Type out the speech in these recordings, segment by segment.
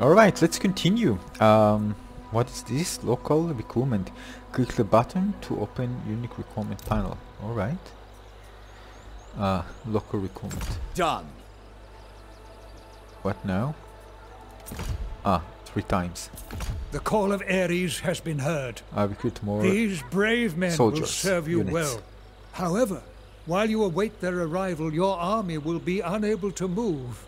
Alright, let's continue. Um, what is this? Local recruitment. Click the button to open unique recruitment panel. Alright. Uh, local recruitment. Done. What now? Ah, three times. The call of Ares has been heard. I recruit more. These brave men will serve you units. well. However, while you await their arrival, your army will be unable to move.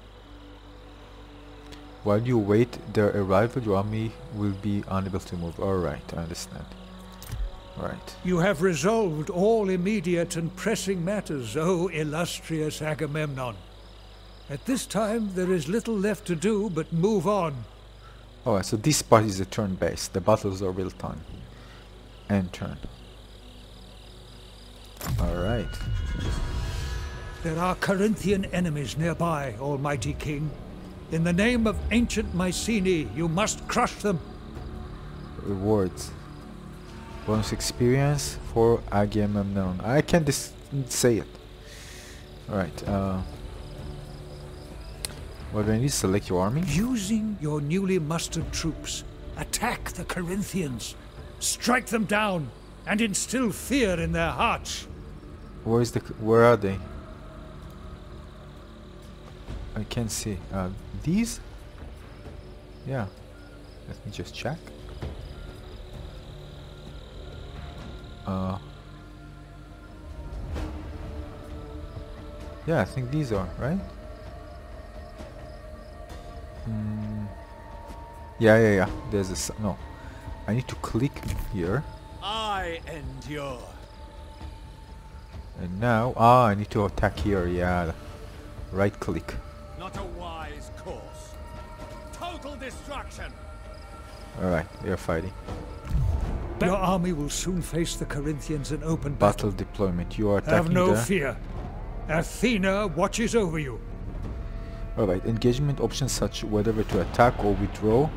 While you wait their arrival, your army will be unable to move. Alright, I understand. Alright. You have resolved all immediate and pressing matters, O illustrious Agamemnon. At this time, there is little left to do but move on. Alright, so this part is a turn based. The battles are real time. And turn. Alright. There are Corinthian enemies nearby, Almighty King. In the name of ancient Mycenae, you must crush them. Rewards. Bonus experience for Agamemnon. I can dis say it. Alright, uh... What do I need? Select your army? Using your newly mustered troops, attack the Corinthians. Strike them down and instill fear in their hearts. Where is the... where are they? I can't see. Uh, these? Yeah. Let me just check. Uh... Yeah, I think these are, right? Mm. Yeah, yeah, yeah. There's a... no. I need to click here. I endure. And now... Ah, I need to attack here, yeah. Right click. Total destruction. Alright, they're fighting. Your army will soon face the Corinthians in open battle. Battle deployment. You are attacking Have no the... fear. Athena watches over you. Alright, engagement options such whether to attack or withdraw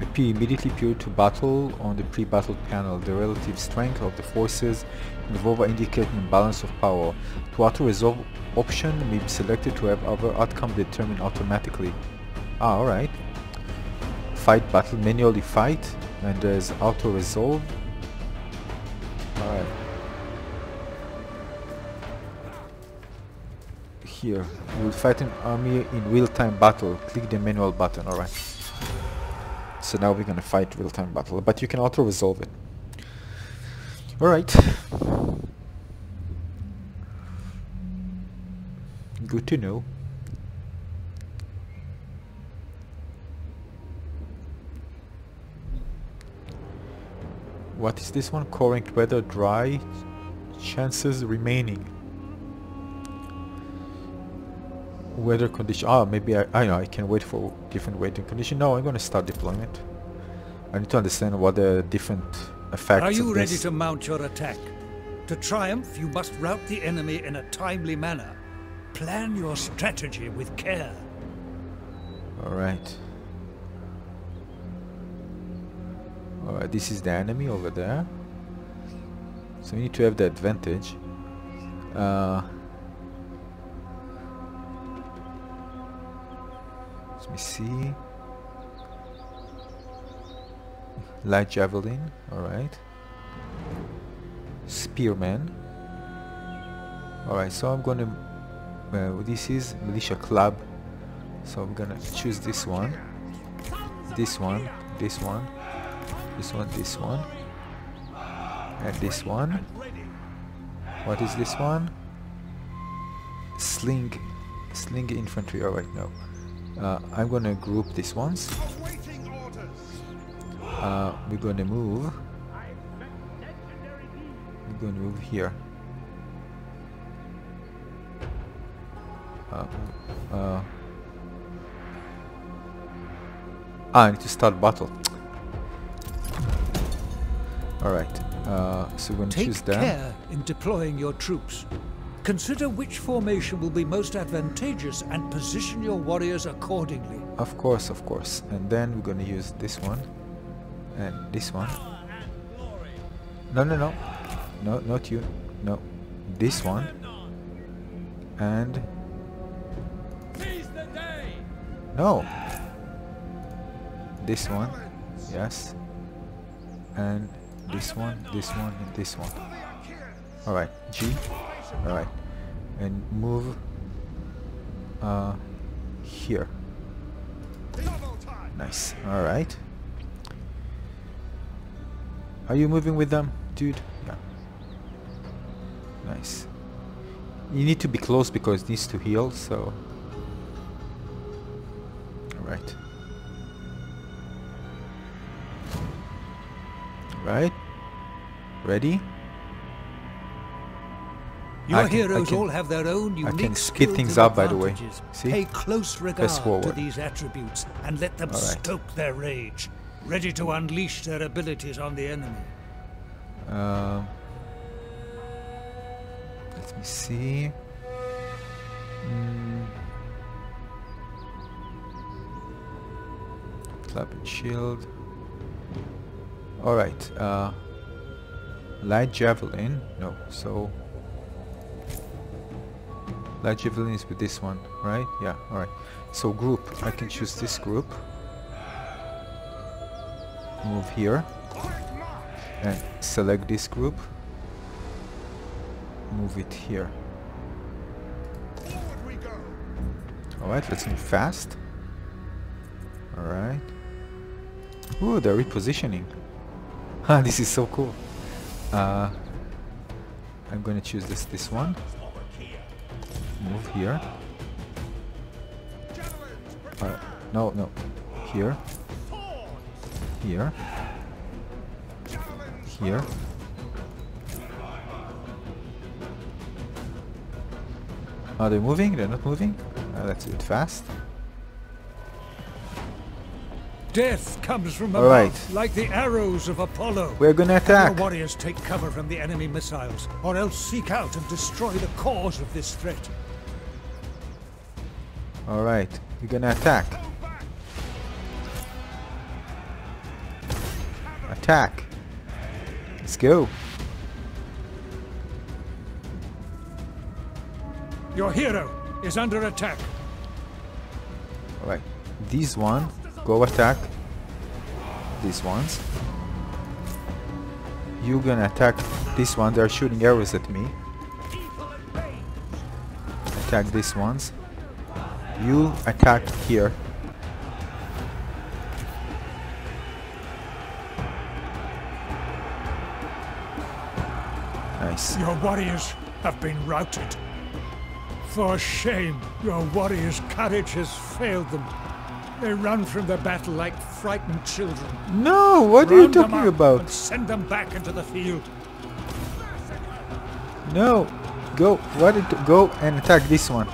appear immediately prior to battle on the pre-battle panel. The relative strength of the forces involved are indicated in balance of power. To auto-resolve option may be selected to have other outcome determined automatically. Ah, alright. Fight battle, manually fight, and there's auto-resolve. Alright. Here, you will fight an army in real-time battle. Click the manual button, alright. So now we're gonna fight real-time battle, but you can auto-resolve it. Alright. Good to know. What is this one? Current weather dry chances remaining. Weather condition. Ah, maybe I, I know I can wait for different waiting condition. No, I'm gonna start deployment. I need to understand what the different effects Are you ready to mount your attack? To triumph, you must rout the enemy in a timely manner. Plan your strategy with care. Alright. Alright, this is the enemy over there. So we need to have the advantage. Uh, let me see. Light javelin, alright. Spearman. Alright, so I'm gonna. Uh, this is militia club. So I'm gonna choose this one, this one, this one, this one, this one, and this one. What is this one? Sling, sling infantry. Alright, no. Uh, I'm gonna group these ones. Uh, we're gonna move. We're gonna move here. Uh, uh, Ah, I need to start battle. Alright, uh, so we're gonna choose Take care in deploying your troops. Consider which formation will be most advantageous and position your warriors accordingly. Of course, of course. And then we're gonna use this one. And this one. No, no, no. No, not you. No. This one. And... Seize the day. No! this one. Yes. And this one, this one, and this one. Alright, G. Alright. And move uh, here. Nice. Alright. Are you moving with them, dude? Yeah. Nice. You need to be close because it needs to heal, so... Alright. Right. Ready? Your I can- I heroes can- all have their own unique can speed things up, by the way. See? Pay close regard to forward. these attributes and let them right. stoke their rage, ready to unleash their abilities on the enemy. Um, let me see. Mm. Clap and shield. Alright, uh, light javelin. No, so light javelin is with this one, right? Yeah, alright. So group, I can choose this group. Move here and select this group move it here alright let's move fast alright Ooh, they're repositioning ah this is so cool uh, I'm gonna choose this this one move here uh, no no here here here. Are they moving? They're not moving? Uh, let's do it fast. Death comes from All above, right. like the arrows of Apollo. We're gonna attack. Your warriors take cover from the enemy missiles, or else seek out and destroy the cause of this threat. Alright, we're gonna attack. Attack. Let's go. Your hero is under attack. Alright. These one, go attack. These ones. You gonna attack this one, they're shooting arrows at me. Attack these ones. You attack here. Nice. Your warriors have been routed. For shame, your warriors' courage has failed them. They run from the battle like frightened children. No, what are you Round talking about? Send them back into the field. No, go. Why did go and attack this one?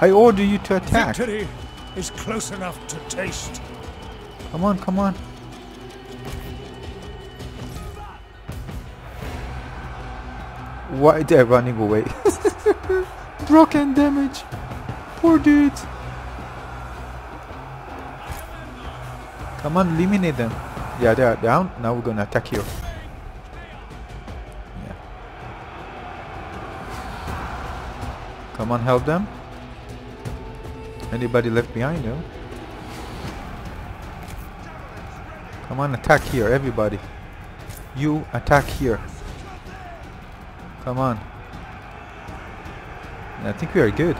I order you to attack. Victory is close enough to taste. Come on, come on. Why they're running away? Broken damage. Poor dudes. Come on, eliminate them. Yeah, they are down. Now we're gonna attack you. Yeah. Come on, help them. Anybody left behind? No. Come on, attack here, everybody. You attack here. Come on. I think we are good.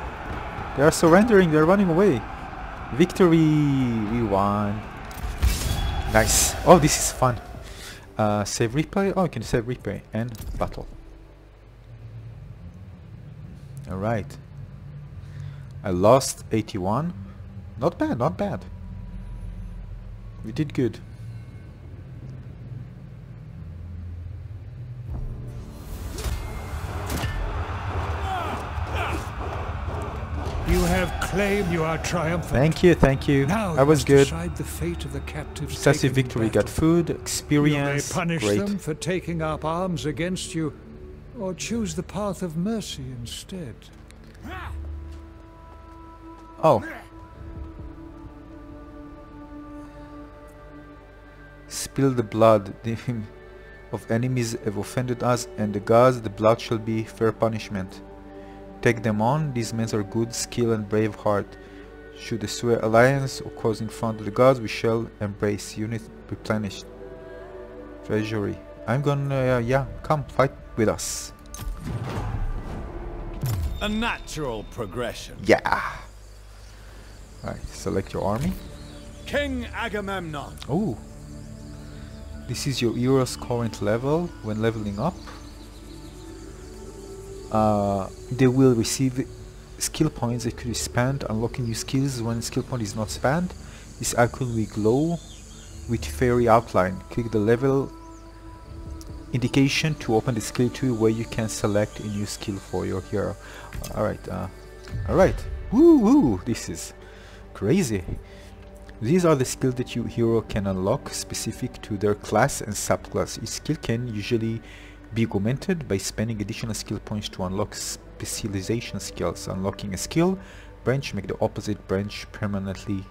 They are surrendering, they're running away. Victory! We won. Nice. Oh, this is fun. Uh, save replay? Oh, you can save replay and battle. Alright. I lost 81. Not bad, not bad. We did good. You have claimed you are triumphant. Thank you, thank you. Now I was good. the fate of the captives. Victory. Got food, You may experience. punish Great. them for taking up arms against you, or choose the path of mercy instead. Oh. Spill the blood of enemies have offended us, and the gods, the blood shall be fair punishment. Take them on, these men are good, skill and brave heart. Should the swear alliance or in front of the gods, we shall embrace unit replenished. Treasury. I'm gonna, uh, yeah, come fight with us. A natural progression. Yeah. Alright, select your army. King Agamemnon. Oh. This is your hero's current level when leveling up. Uh, they will receive skill points that could be spent unlocking new skills when skill point is not spent. This icon will glow with fairy outline. Click the level indication to open the skill tree where you can select a new skill for your hero. Alright, uh, alright. Woo woo, this is crazy. These are the skills that your hero can unlock specific to their class and subclass. Each skill can usually be augmented by spending additional skill points to unlock specialization skills. Unlocking a skill branch make the opposite branch permanently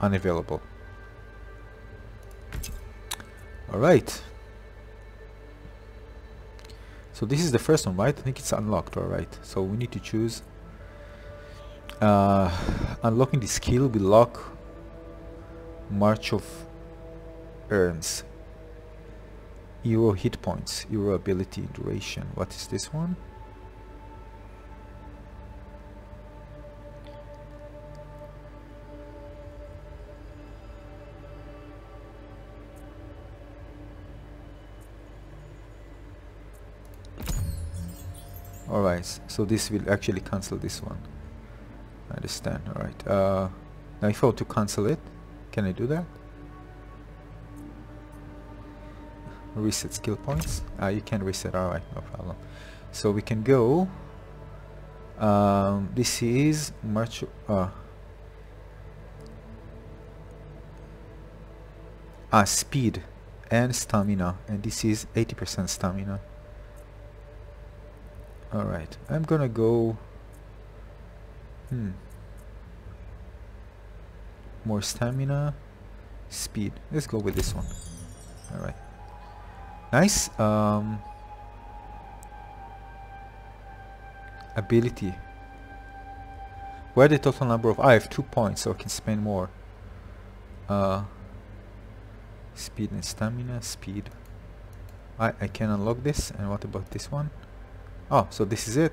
unavailable. Alright. So this is the first one, right? I think it's unlocked, alright. So we need to choose uh, unlocking the skill will lock March of Earns Hero hit points, Hero ability duration. What is this one? Alright, so this will actually cancel this one. I understand, alright. Uh, now if I want to cancel it, can I do that? Reset skill points. Ah, you can reset, alright, no problem. So we can go. Um, this is much. Uh, ah, speed and stamina, and this is 80% stamina. Alright, I'm gonna go... Hmm. More stamina, speed. Let's go with this one. Alright. Nice. Um, ability. Where the total number of... I have two points, so I can spend more. Uh, speed and stamina, speed. I, I can unlock this, and what about this one? Oh, so this is it.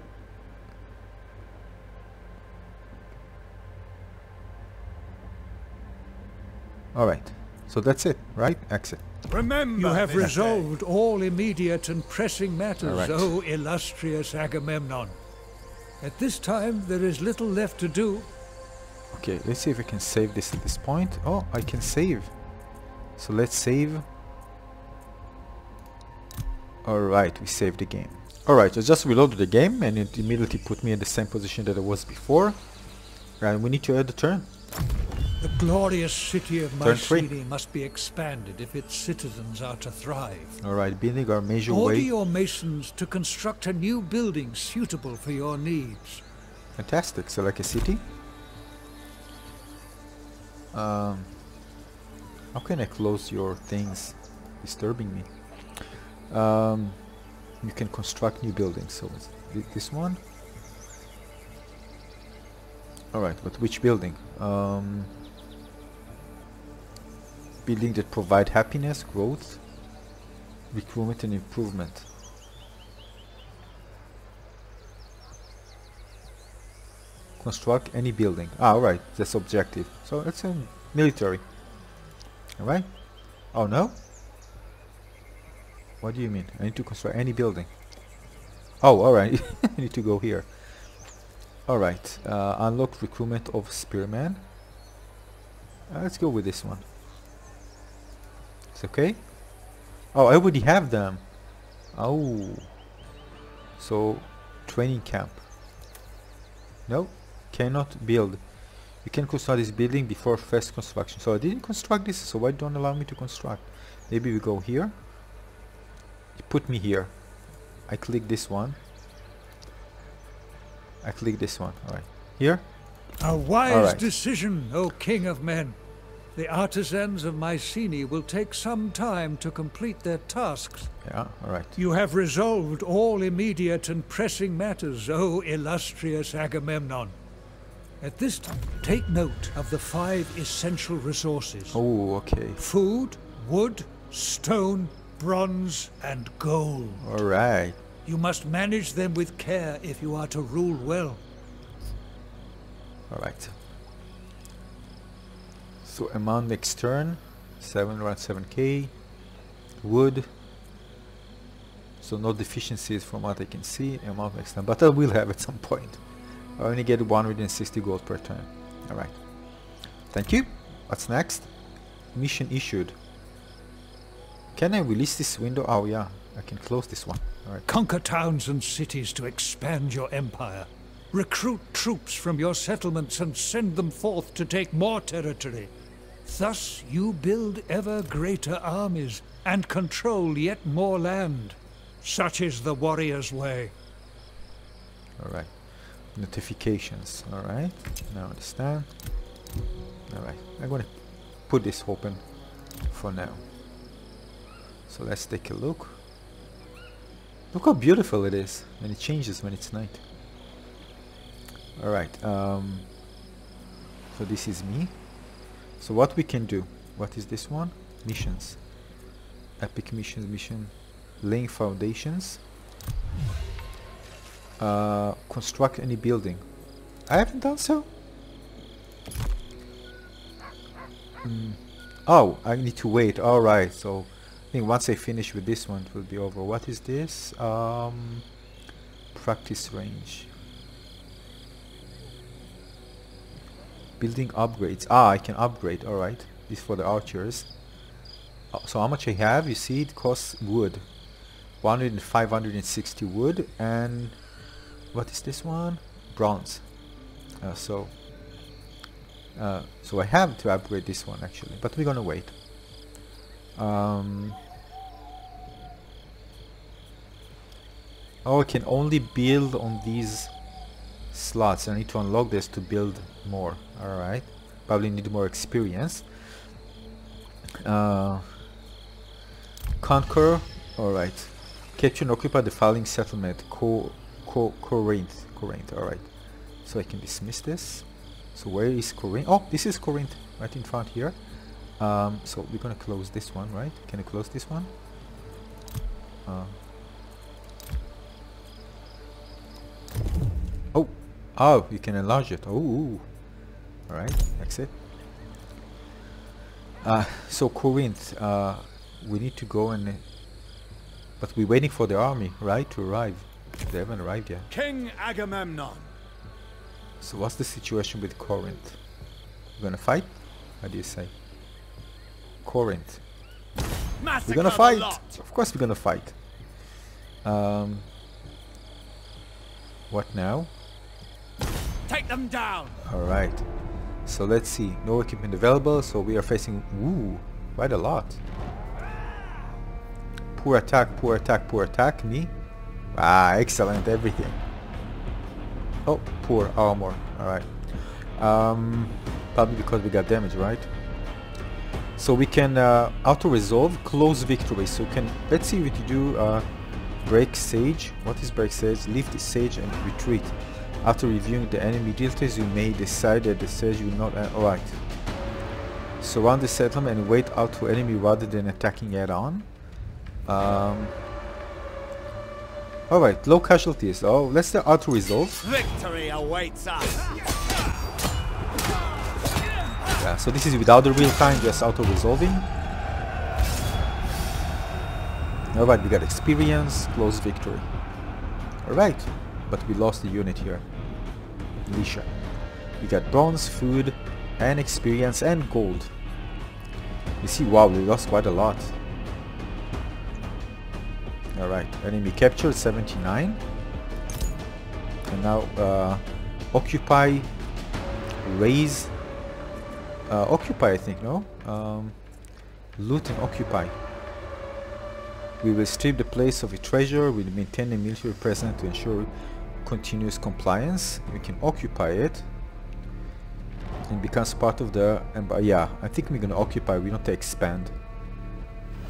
Alright, so that's it, right? Exit. Remember You have resolved day. all immediate and pressing matters, All right. O illustrious Agamemnon. At this time, there is little left to do. Okay, let's see if I can save this at this point. Oh, I can save. So let's save. Alright, we saved the game. Alright, I just reloaded the game and it immediately put me in the same position that I was before. And we need to add the turn. The glorious city of. Mycenae must be expanded if its citizens are to thrive. Alright, building our major Order way. your masons to construct a new building suitable for your needs. Fantastic. So like a city. Um, how can I close your things disturbing me? Um, you can construct new buildings. So this one. All right, but which building? Um, building that provide happiness, growth, recruitment, and improvement. construct any building. Ah, alright, that's objective. So it's a military. Alright? Oh no? What do you mean? I need to construct any building. Oh, alright. I need to go here. Alright, uh, unlock recruitment of spearmen. Uh, let's go with this one. It's okay? Oh, I already have them. Oh. So, training camp. No, cannot build. You can construct this building before first construction. So I didn't construct this, so why don't allow me to construct? Maybe we go here. You put me here. I click this one. I click this one. Alright. Here? A wise right. decision, O king of men. The artisans of Mycenae will take some time to complete their tasks. Yeah, alright. You have resolved all immediate and pressing matters, O illustrious Agamemnon. At this time, take note of the five essential resources. Oh, okay. Food, wood, stone, bronze, and gold. Alright. You must manage them with care if you are to rule well. Alright. So amount next turn, 7 around 7k. Wood. So no deficiencies from what I can see. Amount next turn, but I will have at some point. I only get 160 gold per turn. Alright. Thank you. What's next? Mission issued. Can I release this window? Oh yeah, I can close this one. Alright. Conquer towns and cities to expand your empire. Recruit troops from your settlements and send them forth to take more territory. Thus you build ever greater armies and control yet more land. Such is the warrior's way. Alright. Notifications. Alright. Now understand. Alright. I'm gonna put this open for now. So let's take a look. Look how beautiful it is. And it changes when it's night. Alright. Um, so this is me. So what we can do. What is this one? Missions. Epic missions mission. Laying foundations. Uh, construct any building. I haven't done so. Mm. Oh, I need to wait. Alright, so I think once I finish with this one it will be over. What is this? Um, practice range. Building upgrades. Ah, I can upgrade. Alright. This for the archers. Uh, so how much I have? You see it costs wood. 100 and 560 wood and what is this one? Bronze. Uh, so uh, so I have to upgrade this one actually, but we're gonna wait. Um, oh, I can only build on these slots. I need to unlock this to build more. Alright. Probably need more experience. Uh, conquer. Alright. Capture and occupy the following settlement. Co Co Corinth. Corinth. Alright. So I can dismiss this. So where is Corinth? Oh, this is Corinth. Right in front here. Um, so we're gonna close this one, right? Can I close this one? Uh, oh, you can enlarge it. Oh, all right, exit. Uh, so Corinth, uh, we need to go and, uh, but we're waiting for the army, right, to arrive. They haven't arrived yet. King Agamemnon. So what's the situation with Corinth? We're gonna fight? What do you say? Corinth. Massacre We're gonna fight! Of course we're gonna fight. Um, what now? Them down. Alright. So let's see. No equipment available, so we are facing... Ooh, quite a lot. Poor attack, poor attack, poor attack. Me? Ah, excellent, everything. Oh, poor armor. Alright. Um, probably because we got damage, right? So we can uh, auto-resolve close victory. So can, let's see what you do. Uh, break siege. What is break siege? Leave the siege and retreat. After reviewing the enemy details, you may decide that the siege will not... Uh, Alright. Surround the settlement and wait out to enemy rather than attacking head-on. Um, Alright, low casualties. Oh, let's do auto-resolve. Victory awaits us. Yeah, so this is without the real time, just auto-resolving. Alright, we got experience, close victory. Alright, but we lost the unit here. Militia. We got bronze, food, and experience, and gold. You see, wow, we lost quite a lot. Alright, enemy captured 79. And now, uh, occupy, raise, uh, occupy I think, no? Um, loot and occupy. We will strip the place of a treasure, we'll maintain a military presence to ensure continuous compliance. We can occupy it. And becomes part of the... And, uh, yeah, I think we're gonna occupy, we don't to expand.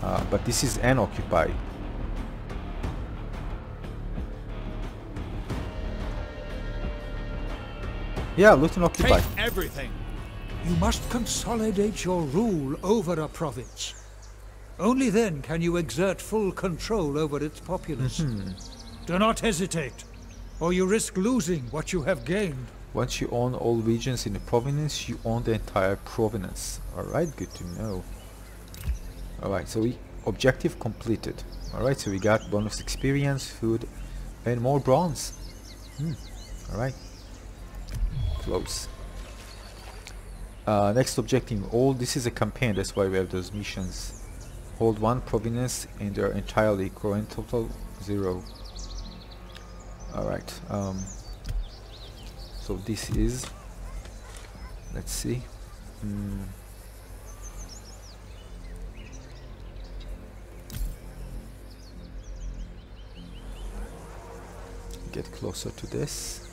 Uh, but this is an occupy. Yeah, loot and occupy. Take everything. You must consolidate your rule over a province. Only then can you exert full control over its populace. Do not hesitate, or you risk losing what you have gained. Once you own all regions in the province, you own the entire province. Alright, good to know. Alright, so we objective completed. Alright, so we got bonus experience, food, and more bronze. Hmm. Alright. Close. Uh, next objective, all this is a campaign, that's why we have those missions. Hold one province and they're entirely current total zero. Alright, um, so this is, let's see, mm, get closer to this.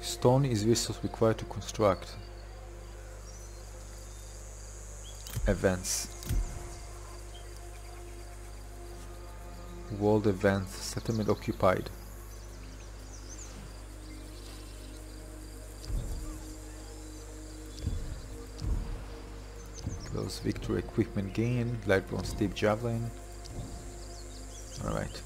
Stone is resource required to construct. Events. World events. Settlement occupied. Victory equipment gain. Light bronze deep javelin. Alright.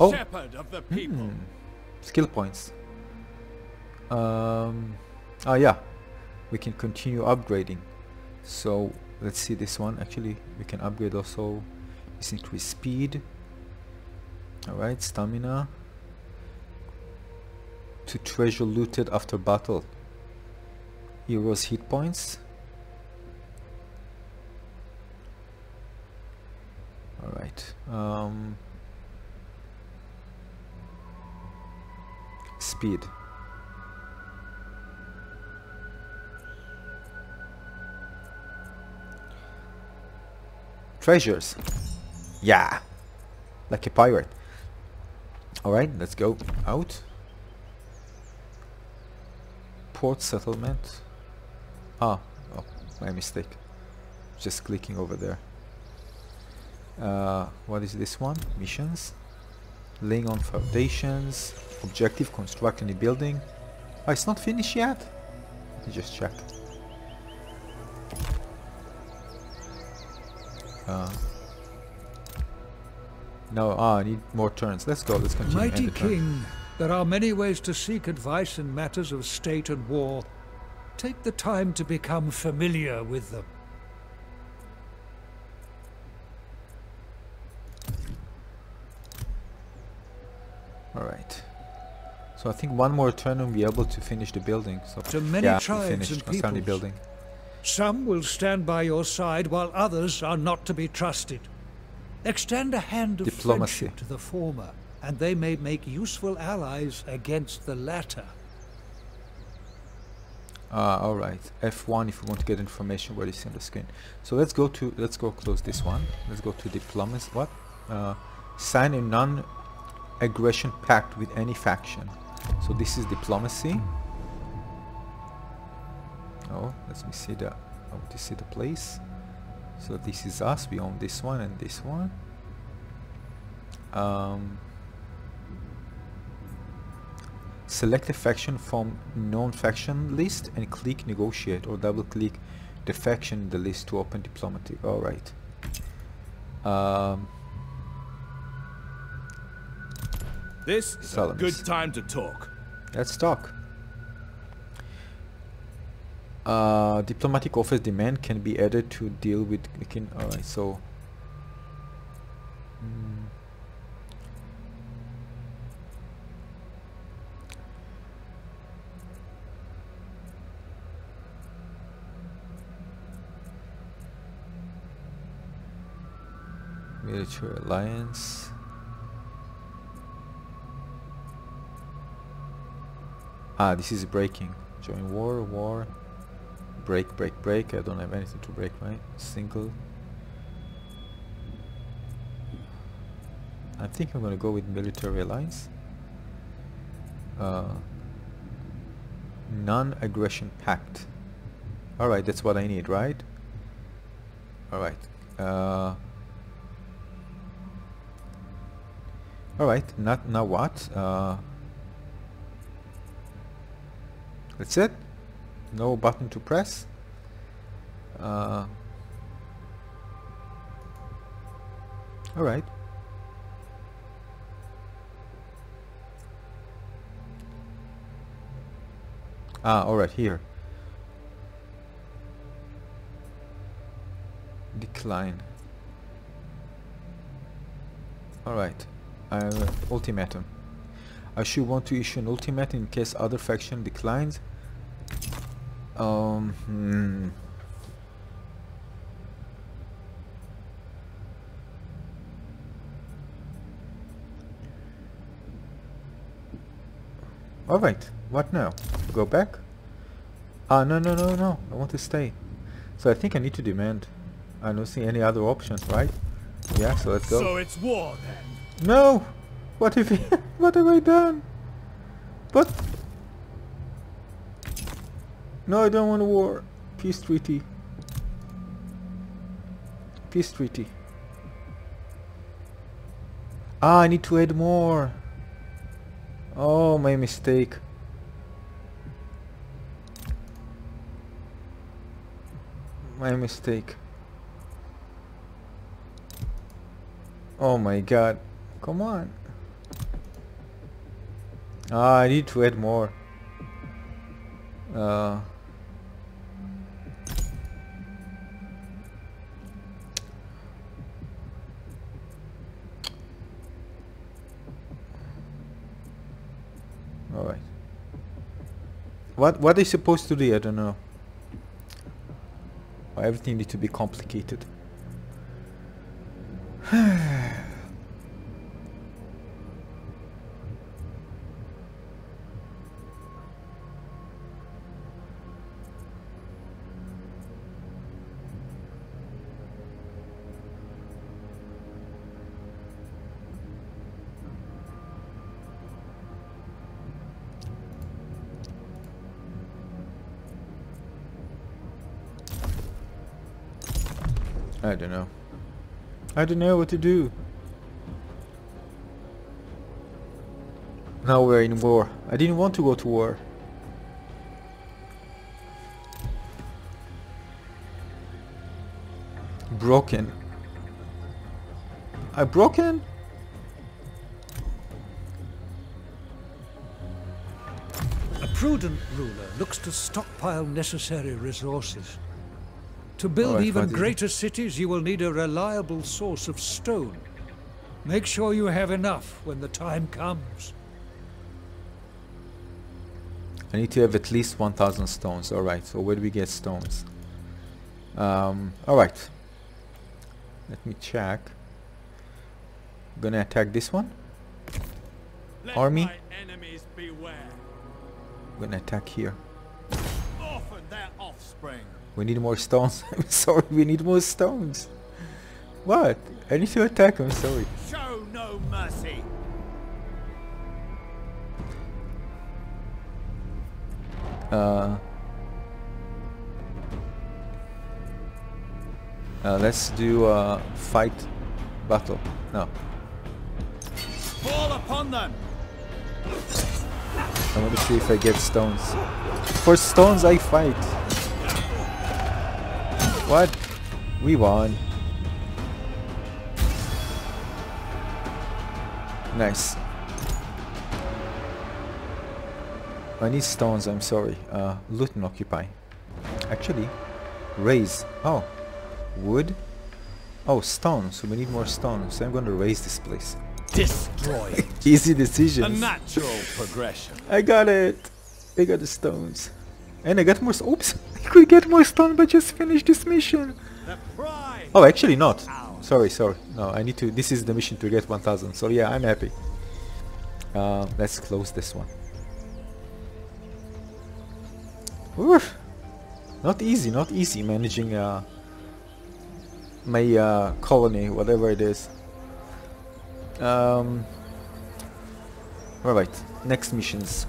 Oh. Shepherd of the people. Hmm. Skill points. Um, oh yeah, we can continue upgrading. So let's see this one. Actually, we can upgrade also. This increase speed. All right, stamina. To treasure looted after battle. Heroes hit points. All right. Um, speed. Treasures. Yeah. Like a pirate. Alright, let's go out. Port settlement. Ah, oh, my mistake. Just clicking over there. Uh, what is this one? Missions. Laying on foundations. Objective, construct any building. Oh, it's not finished yet? Let me just check. Uh, no, ah, I need more turns. Let's go, let's continue. Mighty the turn. King, there are many ways to seek advice in matters of state and war. Take the time to become familiar with them. Alright. So I think one more turn and we'll be able to finish the building. So To many yeah, tribes finished and the peoples. building. Some will stand by your side while others are not to be trusted. Extend a hand of Diplomacy. friendship to the former, and they may make useful allies against the latter. Ah, all right. F1 if we want to get information what is on the screen. So let's go to let's go close this one. Let's go to diplomacy. What? Uh, sign a non-aggression pact with any faction. So this is diplomacy. Oh, let me see the. I want to see the place. So this is us. We own this one and this one. Um, Select a faction from known faction list and click negotiate or double click the faction in the list to open diplomacy. Alright. Um, This is Salamis. a good time to talk. let's talk. Uh, diplomatic office demand can be added to deal with can alright so mm, military alliance. Ah this is breaking. Join war war break break break I don't have anything to break right single I think I'm gonna go with military alliance uh, non-aggression pact Alright, that's what I need, right? Alright. Uh, Alright, not now what? Uh, that's it? No button to press? Uh, Alright. Ah, alright, here. Decline. Alright. Uh, ultimatum. I should want to issue an ultimatum in case other faction declines. Um, hmm. Alright, what now? Go back? Ah, no, no, no, no, I want to stay. So I think I need to demand. I don't see any other options, right? Yeah, so let's go. So it's war then. No! What if what have I done? What? No, I don't want a war. Peace treaty. Peace treaty. Ah, I need to add more. Oh, my mistake. My mistake. Oh my god. Come on. Ah, I need to add more. Uh, Alright. What what is supposed to do? I don't know. Why everything need to be complicated. I don't know. I don't know what to do. Now we're in war. I didn't want to go to war. Broken. I broken? A prudent ruler looks to stockpile necessary resources. To build Alright, even what is it? greater cities, you will need a reliable source of stone. Make sure you have enough when the time comes. I need to have at least 1000 stones. Alright, so where do we get stones? Um, Alright. Let me check. Gonna attack this one. Let Army? my enemies beware. Gonna attack here. Often their offspring. We need more stones. I'm sorry, we need more stones. What? I need to attack, I'm sorry. Show no mercy. Uh, uh, let's do a fight battle. No, Fall upon them. I want to see if I get stones. For stones, I fight. What? We won. Nice. I need stones, I'm sorry. Uh, loot and occupy. Actually, raise. Oh, wood. Oh, stone. So we need more stone. So I'm going to raise this place. Destroy. Easy decision. A natural progression. I got it. I got the stones. And I got more. Oops! I could get more stone, but just finish this mission. Oh, actually not. Sorry, sorry. No, I need to. This is the mission to get 1000. So yeah, I'm happy. Uh, let's close this one. Oof. Not easy, not easy managing uh, my uh, colony, whatever it is. Um, Alright, next missions.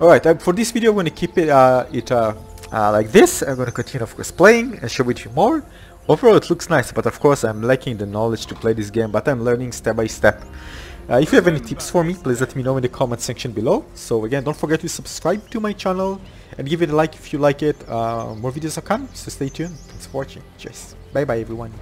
Alright, uh, for this video I'm going to keep it, uh, it uh, uh, like this. I'm going to continue of course playing and show it you more. Overall it looks nice, but of course I'm lacking the knowledge to play this game, but I'm learning step by step. Uh, if you have any tips for me, please let me know in the comment section below. So again, don't forget to subscribe to my channel and give it a like if you like it. Uh, more videos are coming, so stay tuned. Thanks for watching. Cheers. Bye bye everyone.